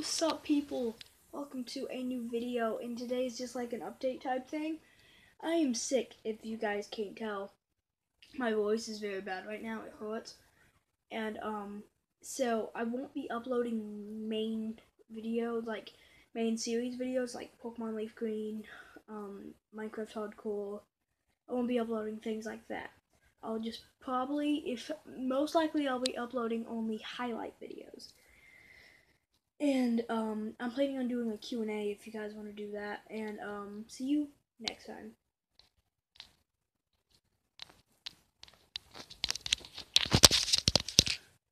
What's up people? Welcome to a new video and today is just like an update type thing. I am sick if you guys can't tell. My voice is very bad right now, it hurts. And um so I won't be uploading main videos like main series videos like Pokemon Leaf Green, um, Minecraft Hardcore. I won't be uploading things like that. I'll just probably if most likely I'll be uploading only highlight videos. And um, I'm planning on doing a Q&A if you guys want to do that. And um, see you next time.